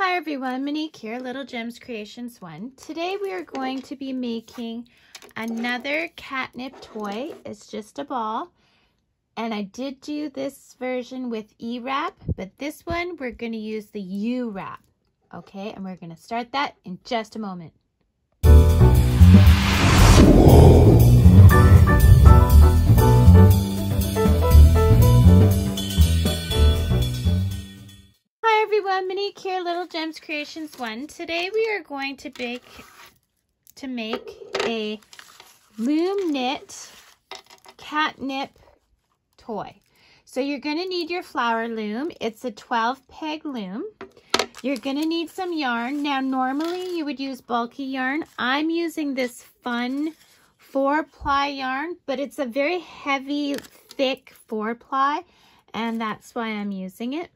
Hi everyone, Monique here, Little Gems Creations 1. Today we are going to be making another catnip toy. It's just a ball. And I did do this version with E-wrap, but this one we're going to use the U-wrap. Okay, and we're going to start that in just a moment. Everyone, Monique here, Little Gems Creations 1. Today we are going to bake to make a loom knit catnip toy. So you're going to need your flower loom. It's a 12 peg loom. You're going to need some yarn. Now normally you would use bulky yarn. I'm using this fun four ply yarn, but it's a very heavy, thick four ply, and that's why I'm using it.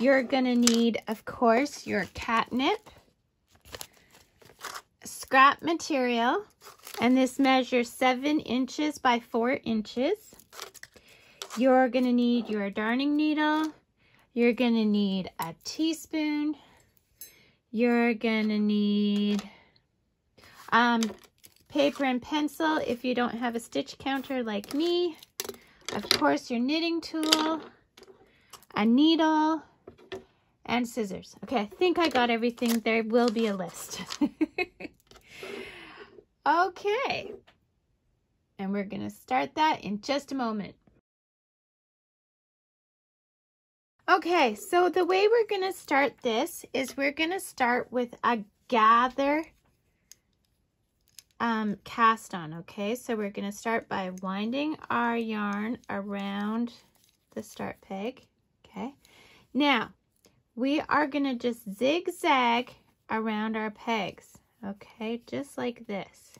You're going to need, of course, your catnip, scrap material, and this measures 7 inches by 4 inches. You're going to need your darning needle. You're going to need a teaspoon. You're going to need um, paper and pencil if you don't have a stitch counter like me. Of course, your knitting tool, a needle, and scissors. Okay, I think I got everything. There will be a list. okay. And we're going to start that in just a moment. Okay, so the way we're going to start this is we're going to start with a gather um, cast on, okay? So we're going to start by winding our yarn around the start peg, okay? Now, we are going to just zigzag around our pegs, okay? Just like this.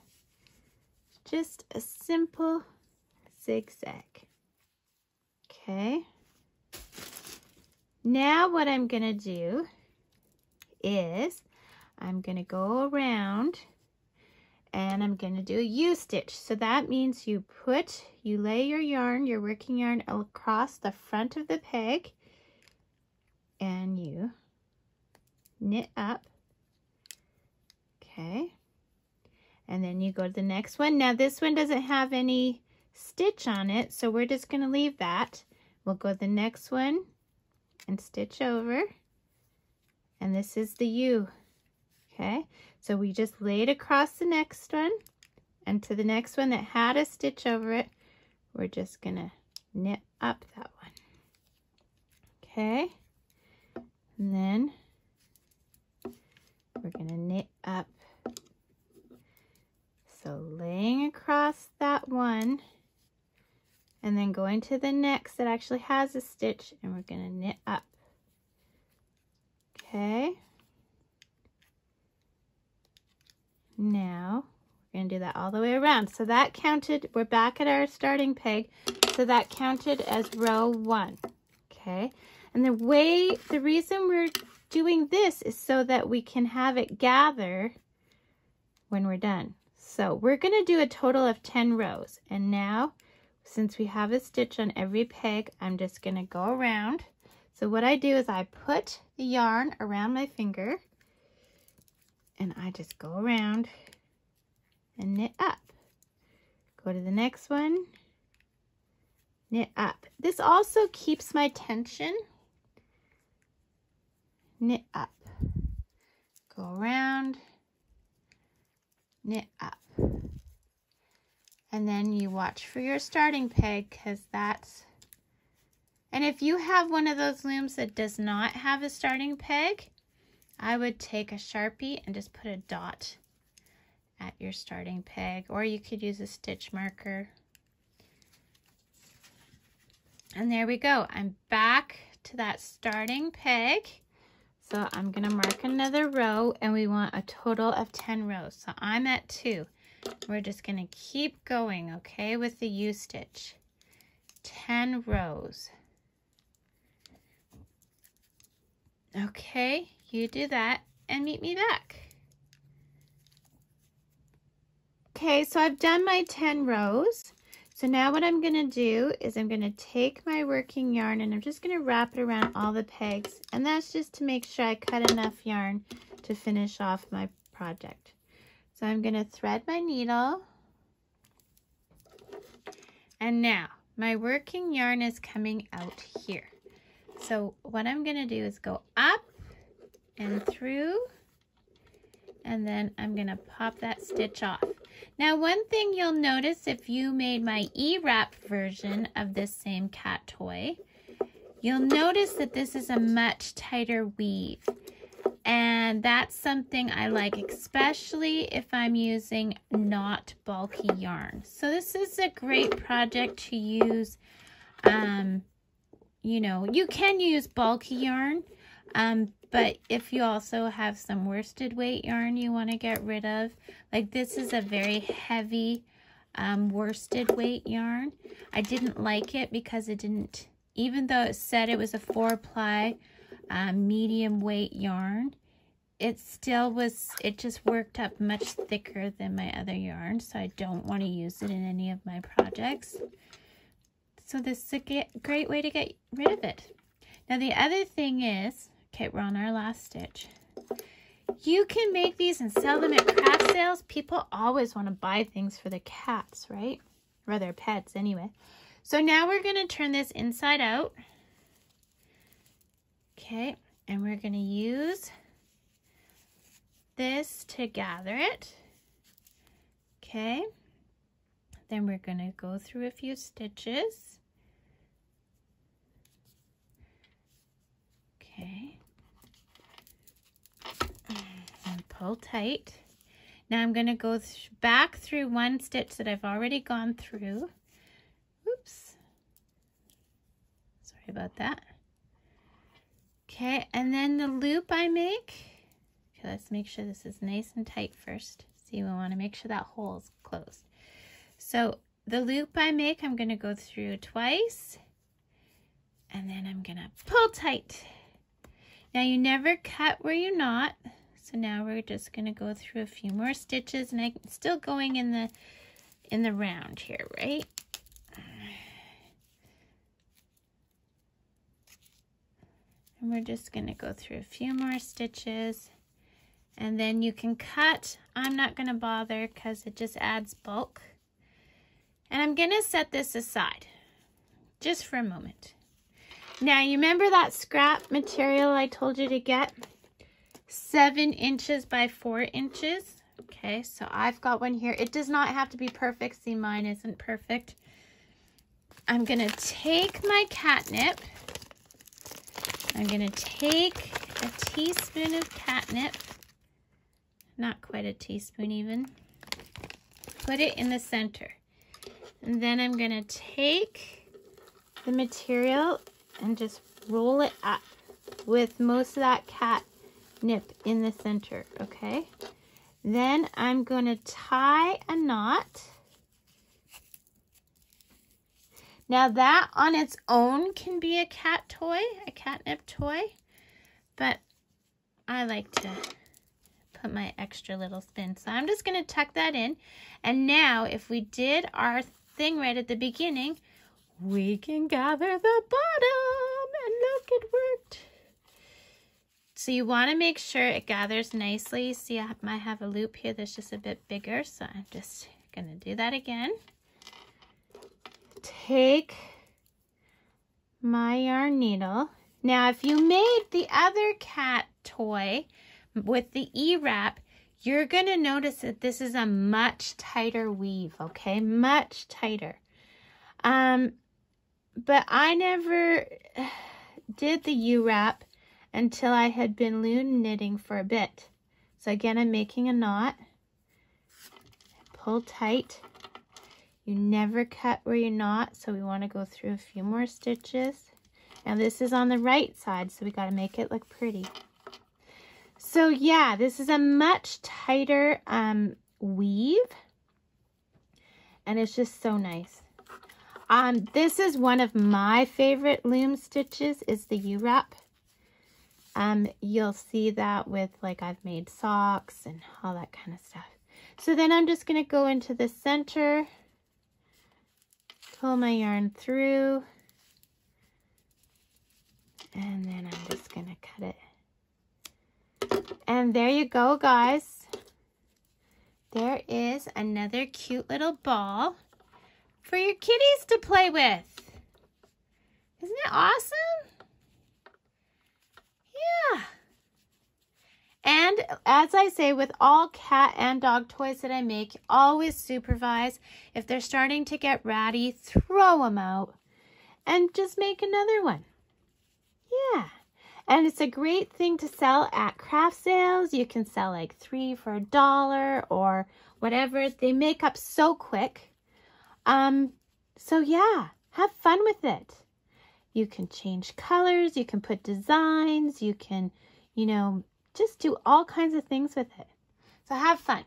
Just a simple zigzag, okay? Now what I'm going to do is I'm going to go around and I'm going to do a U-stitch. So that means you put, you lay your yarn, your working yarn across the front of the peg and you knit up. Okay. And then you go to the next one. Now this one doesn't have any stitch on it, so we're just going to leave that. We'll go to the next one and stitch over. And this is the U. Okay, so we just laid across the next one and to the next one that had a stitch over it, we're just going to knit up that one. Okay. And then we're going to knit up. So laying across that one and then going to the next that actually has a stitch and we're going to knit up. Okay. Now we're going to do that all the way around. So that counted, we're back at our starting peg. So that counted as row one. Okay. And the way, the reason we're doing this is so that we can have it gather when we're done. So we're going to do a total of 10 rows. And now, since we have a stitch on every peg, I'm just going to go around. So what I do is I put the yarn around my finger and I just go around and knit up. Go to the next one, knit up. This also keeps my tension knit up. Go around, knit up. And then you watch for your starting peg because that's, and if you have one of those looms that does not have a starting peg, I would take a Sharpie and just put a dot at your starting peg, or you could use a stitch marker. And there we go. I'm back to that starting peg. So I'm going to mark another row and we want a total of 10 rows. So I'm at two. We're just going to keep going, okay, with the U-stitch. 10 rows. Okay, you do that and meet me back. Okay, so I've done my 10 rows. So now what I'm going to do is I'm going to take my working yarn and I'm just going to wrap it around all the pegs. And that's just to make sure I cut enough yarn to finish off my project. So I'm going to thread my needle. And now my working yarn is coming out here. So what I'm going to do is go up and through and then I'm going to pop that stitch off. Now one thing you'll notice if you made my E-wrap version of this same cat toy, you'll notice that this is a much tighter weave. And that's something I like, especially if I'm using not bulky yarn. So this is a great project to use, um, you know, you can use bulky yarn, um, but if you also have some worsted weight yarn you want to get rid of, like this is a very heavy um, worsted weight yarn. I didn't like it because it didn't, even though it said it was a four ply um, medium weight yarn, it still was, it just worked up much thicker than my other yarn. So I don't want to use it in any of my projects. So this is a great way to get rid of it. Now the other thing is, Okay, we're on our last stitch. You can make these and sell them at craft sales. People always want to buy things for their cats, right? Or their pets anyway. So now we're going to turn this inside out. Okay, and we're going to use this to gather it. Okay, then we're going to go through a few stitches. Okay. Pull tight. Now I'm going to go th back through one stitch that I've already gone through. Oops. Sorry about that. Okay, and then the loop I make, okay, let's make sure this is nice and tight first. See, we want to make sure that hole is closed. So the loop I make, I'm going to go through twice, and then I'm going to pull tight. Now you never cut where you're not. So now we're just going to go through a few more stitches and I'm still going in the in the round here, right? And we're just going to go through a few more stitches and then you can cut. I'm not going to bother because it just adds bulk. And I'm going to set this aside just for a moment. Now, you remember that scrap material I told you to get? Seven inches by four inches. Okay, so I've got one here. It does not have to be perfect. See, mine isn't perfect. I'm going to take my catnip. I'm going to take a teaspoon of catnip. Not quite a teaspoon even. Put it in the center. And then I'm going to take the material and just roll it up with most of that cat nip in the center, okay? Then I'm going to tie a knot. Now that on its own can be a cat toy, a catnip toy, but I like to put my extra little spin. So I'm just going to tuck that in. And now if we did our thing right at the beginning, we can gather the bottom and look, it worked. So you want to make sure it gathers nicely. See, I might have a loop here that's just a bit bigger, so I'm just going to do that again. Take my yarn needle. Now, if you made the other cat toy with the E-wrap, you're going to notice that this is a much tighter weave, okay? Much tighter. Um, but I never did the U-wrap until I had been loom knitting for a bit. So again, I'm making a knot. Pull tight. You never cut where you're not, so we want to go through a few more stitches. Now this is on the right side, so we got to make it look pretty. So yeah, this is a much tighter um, weave, and it's just so nice. Um, this is one of my favorite loom stitches is the U-wrap. Um, you'll see that with like I've made socks and all that kind of stuff. So then I'm just going to go into the center pull my yarn through. And then I'm just going to cut it. And there you go, guys. There is another cute little ball for your kitties to play with. Isn't it awesome? Yeah. And as I say, with all cat and dog toys that I make, always supervise. If they're starting to get ratty, throw them out and just make another one. Yeah. And it's a great thing to sell at craft sales. You can sell like three for a dollar or whatever. They make up so quick. Um, so yeah, have fun with it. You can change colors, you can put designs, you can, you know, just do all kinds of things with it. So have fun.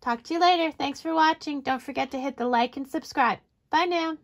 Talk to you later. Thanks for watching. Don't forget to hit the like and subscribe. Bye now.